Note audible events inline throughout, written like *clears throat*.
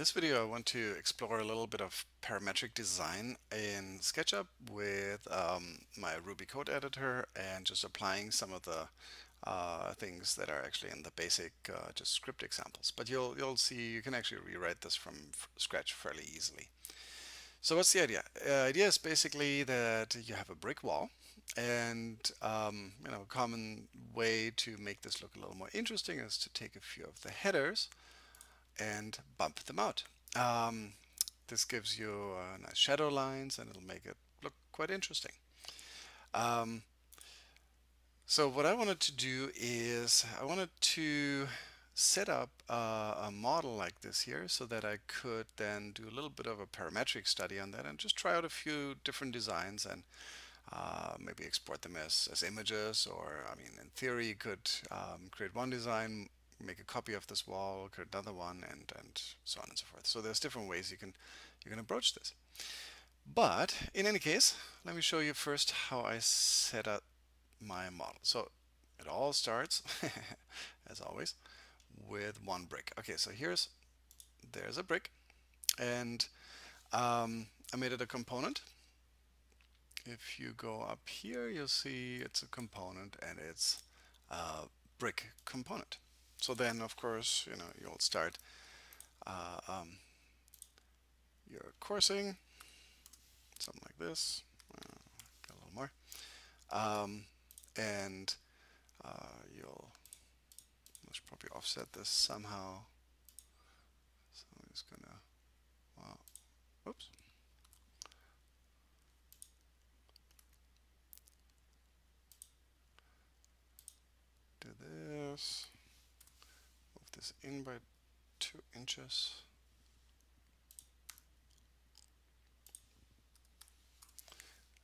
this video I want to explore a little bit of parametric design in SketchUp with um, my Ruby code editor and just applying some of the uh, things that are actually in the basic uh, just script examples. But you'll, you'll see you can actually rewrite this from scratch fairly easily. So what's the idea? The uh, idea is basically that you have a brick wall and um, you know a common way to make this look a little more interesting is to take a few of the headers and bump them out. Um, this gives you uh, nice shadow lines and it'll make it look quite interesting. Um, so what I wanted to do is I wanted to set up uh, a model like this here so that I could then do a little bit of a parametric study on that and just try out a few different designs and uh, maybe export them as, as images or I mean in theory you could um, create one design make a copy of this wall, create another one, and, and so on and so forth. So there's different ways you can you can approach this. But in any case, let me show you first how I set up my model. So it all starts, *laughs* as always, with one brick. Okay, so here's there's a brick, and um, I made it a component. If you go up here, you'll see it's a component, and it's a brick component. So then, of course, you know, you'll start uh, um, your coursing, something like this. Uh, got a little more. Um, and uh, you'll most probably offset this somehow. So I'm just gonna, well, oops. Do this in by two inches.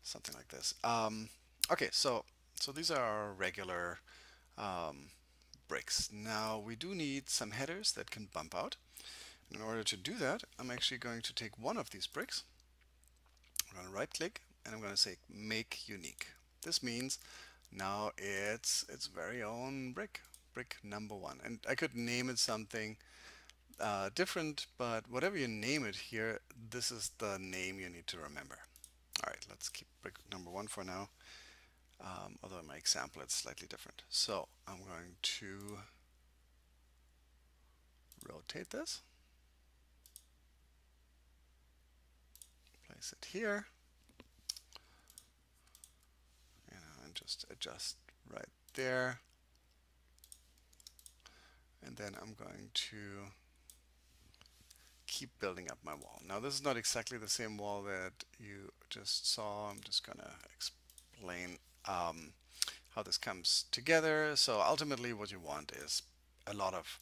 Something like this. Um, okay, so so these are our regular um, bricks. Now we do need some headers that can bump out. In order to do that, I'm actually going to take one of these bricks. I'm going to right click and I'm going to say make unique. This means now it's its very own brick brick number one. And I could name it something uh, different, but whatever you name it here, this is the name you need to remember. All right, let's keep brick number one for now. Um, although in my example it's slightly different. So I'm going to rotate this, place it here, you know, and just adjust right there and then I'm going to keep building up my wall. Now this is not exactly the same wall that you just saw. I'm just going to explain um, how this comes together. So ultimately what you want is a lot of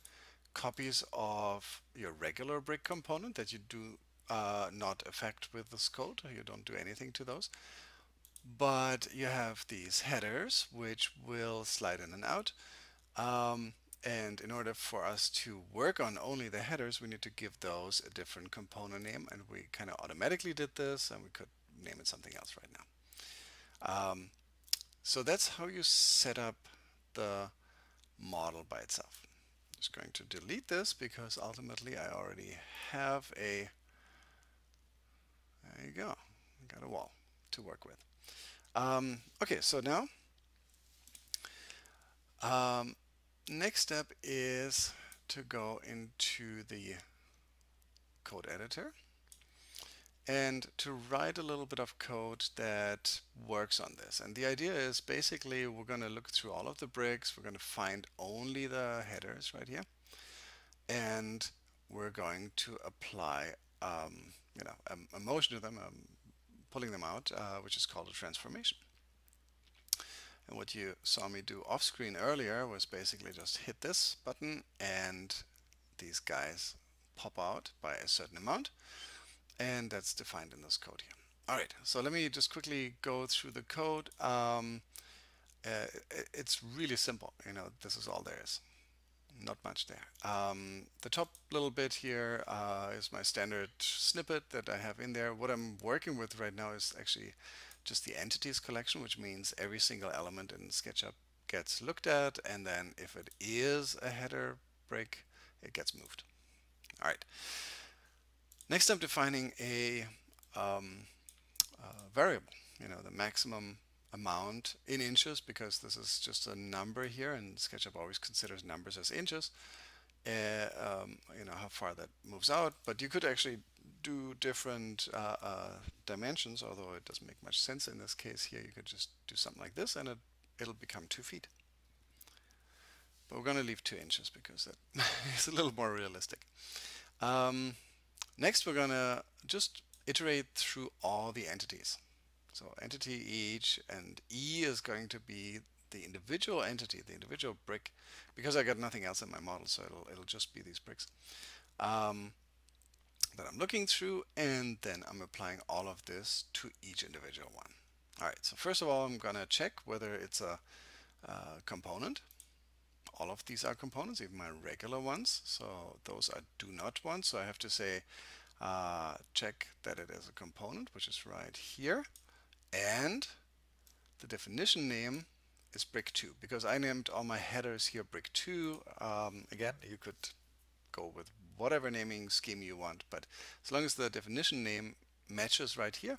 copies of your regular brick component that you do uh, not affect with this code. You don't do anything to those. But you have these headers which will slide in and out. Um, and in order for us to work on only the headers, we need to give those a different component name. And we kind of automatically did this, and we could name it something else right now. Um, so that's how you set up the model by itself. I'm just going to delete this because ultimately I already have a, there you go, I got a wall to work with. Um, okay, so now um, next step is to go into the code editor and to write a little bit of code that works on this. And the idea is basically we're going to look through all of the bricks. We're going to find only the headers right here. And we're going to apply um, you know, a, a, motion to them, um, pulling them out, uh, which is called a transformation. And what you saw me do off screen earlier was basically just hit this button and these guys pop out by a certain amount. And that's defined in this code here. All right, so let me just quickly go through the code. Um, uh, it's really simple. You know, this is all there is. Not much there. Um, the top little bit here uh, is my standard snippet that I have in there. What I'm working with right now is actually just the entities collection, which means every single element in SketchUp gets looked at, and then if it is a header brick, it gets moved. All right. Next, I'm defining a, um, variable, you know, the maximum amount in inches because this is just a number here and SketchUp always considers numbers as inches. Uh, um, you know how far that moves out but you could actually do different uh, uh, dimensions although it doesn't make much sense in this case here. You could just do something like this and it, it'll become two feet. But we're going to leave two inches because that *laughs* is a little more realistic. Um, next we're going to just iterate through all the entities. So entity each and E is going to be the individual entity, the individual brick, because I got nothing else in my model, so it'll, it'll just be these bricks. Um, that I'm looking through, and then I'm applying all of this to each individual one. All right, so first of all, I'm to check whether it's a, a component. All of these are components, even my regular ones, so those are do not ones, so I have to say uh, check that it is a component, which is right here and the definition name is brick2 because I named all my headers here brick2 um, again you could go with whatever naming scheme you want but as long as the definition name matches right here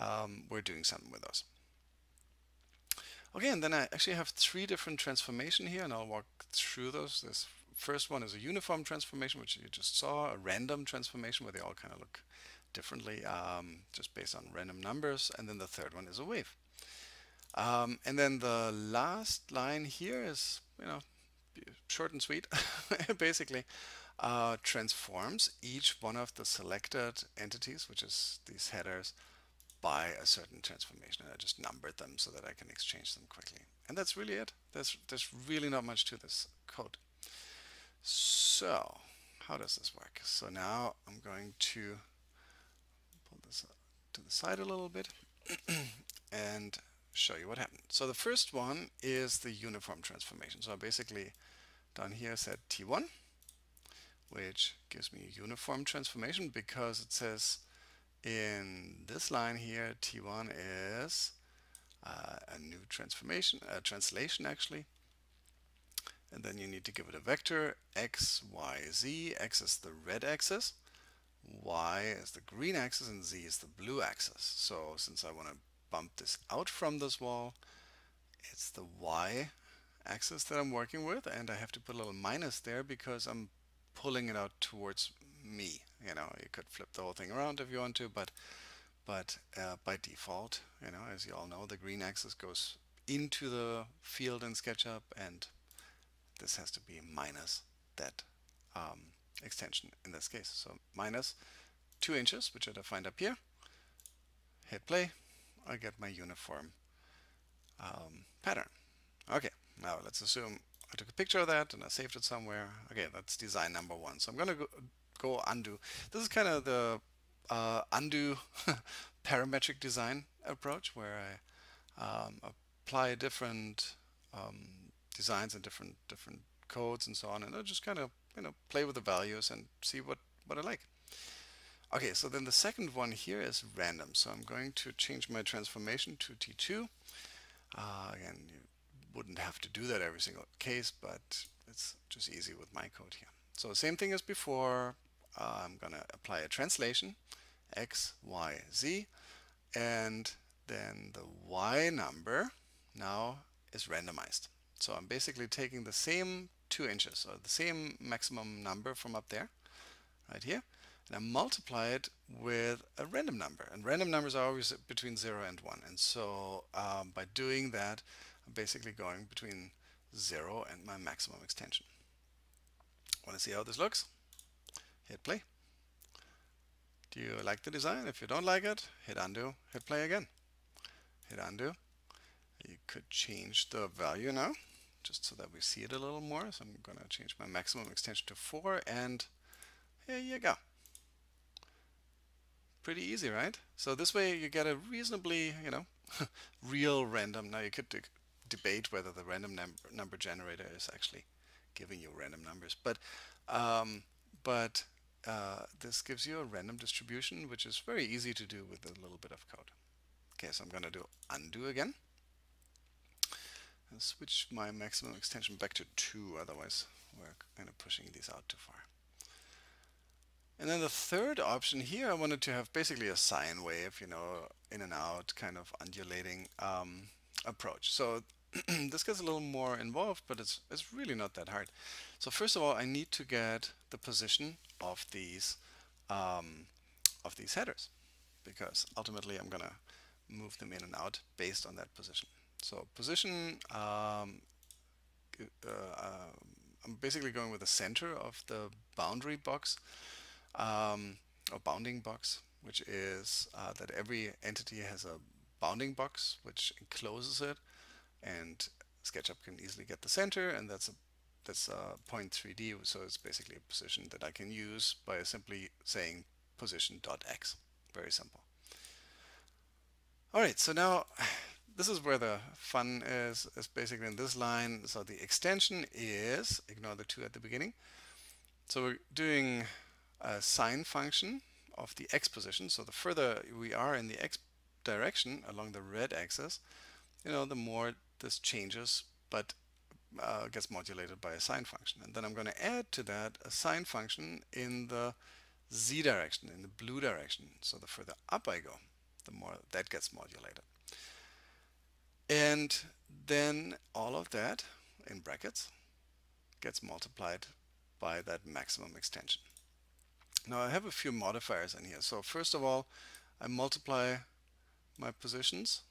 um, we're doing something with those. Okay and then I actually have three different transformation here and I'll walk through those. This first one is a uniform transformation which you just saw a random transformation where they all kind of look differently um, just based on random numbers and then the third one is a wave. Um, and then the last line here is you know short and sweet *laughs* basically uh, transforms each one of the selected entities which is these headers by a certain transformation and I just numbered them so that I can exchange them quickly. And that's really it. There's there's really not much to this code. So how does this work? So now I'm going to pull this to the side a little bit *clears throat* and show you what happened. So the first one is the uniform transformation. So I basically down here said T1 which gives me a uniform transformation because it says in this line here T1 is uh, a new transformation, a translation actually and then you need to give it a vector x, y, z. x is the red axis y is the green axis and z is the blue axis. So since I want to bump this out from this wall, it's the y axis that I'm working with and I have to put a little minus there because I'm pulling it out towards me. You know, you could flip the whole thing around if you want to, but but uh, by default, you know, as you all know, the green axis goes into the field in SketchUp and this has to be minus that um, extension in this case. So minus 2 inches, which I defined up here. Hit play. I get my uniform um, pattern. Okay, now let's assume I took a picture of that and I saved it somewhere. Okay, that's design number one. So I'm going to go, undo. This is kind of the uh, undo *laughs* parametric design approach where I um, apply different um, designs and different different codes and so on and I just kind of you know, play with the values and see what, what I like. Okay, so then the second one here is random. So I'm going to change my transformation to T2. Uh, again, you wouldn't have to do that every single case, but it's just easy with my code here. So same thing as before. Uh, I'm going to apply a translation, X, Y, Z, and then the Y number now is randomized. So I'm basically taking the same 2 inches, or the same maximum number from up there, right here, and I multiply it with a random number. And random numbers are always between 0 and 1. And so um, by doing that, I'm basically going between 0 and my maximum extension. Want to see how this looks? Hit play. Do you like the design? If you don't like it, hit undo, hit play again. Hit undo. You could change the value now just so that we see it a little more. So I'm going to change my maximum extension to 4 and here you go. Pretty easy, right? So this way you get a reasonably, you know, *laughs* real random. Now you could debate whether the random num number generator is actually giving you random numbers, but um, but uh, this gives you a random distribution, which is very easy to do with a little bit of code. Okay, so I'm going to do undo again and switch my maximum extension back to 2, otherwise we're kind of pushing these out too far. And then the third option here, I wanted to have basically a sine wave, you know, in and out, kind of undulating um, approach. So *clears throat* this gets a little more involved, but it's, it's really not that hard. So first of all, I need to get the position of these um, of these headers because ultimately I'm gonna move them in and out based on that position. So position, um, uh, uh, I'm basically going with the center of the boundary box um, or bounding box, which is uh, that every entity has a bounding box which encloses it and SketchUp can easily get the center and that's a that's a point 3D so it's basically a position that I can use by simply saying position dot x. Very simple. Alright so now *sighs* this is where the fun is is basically in this line. So the extension is ignore the two at the beginning. So we're doing a sine function of the x position. So the further we are in the x direction along the red axis you know the more this changes, but uh, gets modulated by a sine function. And then I'm going to add to that a sine function in the z direction, in the blue direction. So the further up I go, the more that gets modulated. And then all of that, in brackets, gets multiplied by that maximum extension. Now I have a few modifiers in here. So first of all, I multiply my positions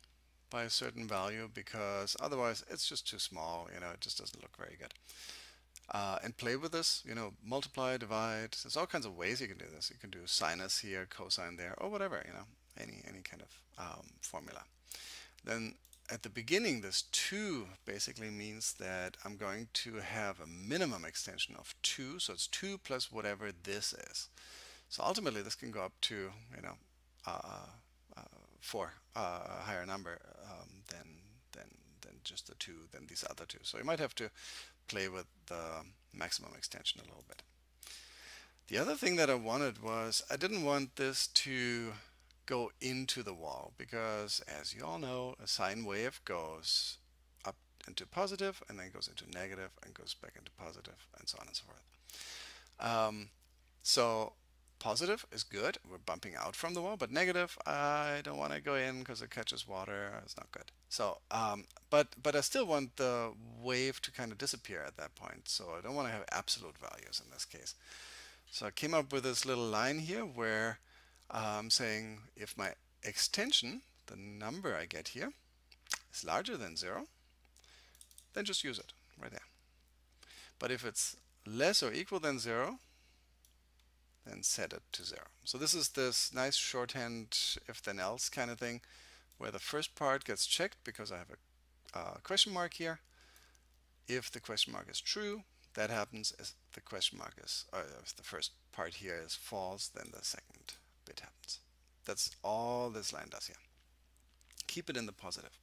by a certain value because otherwise it's just too small you know it just doesn't look very good. Uh, and play with this you know multiply divide. There's all kinds of ways you can do this. You can do sinus here cosine there or whatever you know any any kind of um, formula. Then at the beginning this 2 basically means that I'm going to have a minimum extension of 2 so it's 2 plus whatever this is. So ultimately this can go up to you know uh, 4 uh, a higher number um, than than than just the two than these other two. So you might have to play with the maximum extension a little bit. The other thing that I wanted was I didn't want this to go into the wall because as you all know a sine wave goes up into positive and then goes into negative and goes back into positive and so on and so forth. Um, so Positive is good. We're bumping out from the wall, but negative, I don't want to go in because it catches water. It's not good. So, um, but but I still want the wave to kind of disappear at that point. So I don't want to have absolute values in this case. So I came up with this little line here where I'm um, saying if my extension, the number I get here, is larger than zero, then just use it right there. But if it's less or equal than zero, and set it to zero. So this is this nice shorthand if then else kind of thing where the first part gets checked because I have a uh, question mark here. If the question mark is true, that happens if the question mark is, or if the first part here is false, then the second bit happens. That's all this line does here. Keep it in the positive.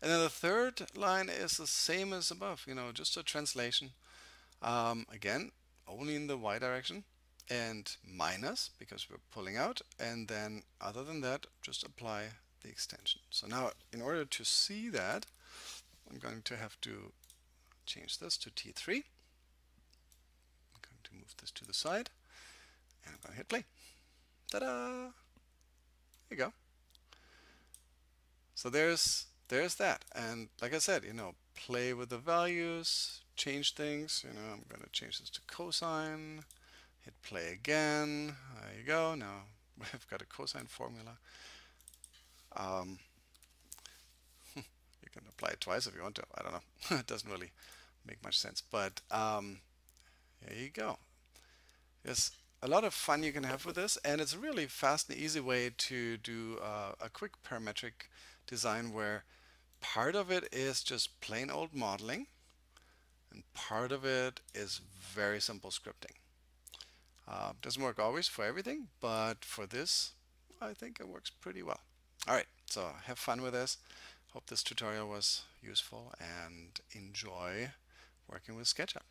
And then the third line is the same as above, you know, just a translation. Um, again, only in the y direction and minus because we're pulling out and then other than that just apply the extension. So now in order to see that I'm going to have to change this to T3. I'm going to move this to the side and I'm going to hit play. Ta-da! There you go. So there's there's that and like I said you know play with the values change things you know I'm going to change this to cosine Hit play again. There you go. Now *laughs* we've got a cosine formula. Um, *laughs* you can apply it twice if you want to. I don't know. *laughs* it doesn't really make much sense. But um, there you go. There's a lot of fun you can have with this. And it's a really fast and easy way to do uh, a quick parametric design where part of it is just plain old modeling and part of it is very simple scripting. Uh, doesn't work always for everything, but for this, I think it works pretty well. All right, so have fun with this. Hope this tutorial was useful and enjoy working with SketchUp.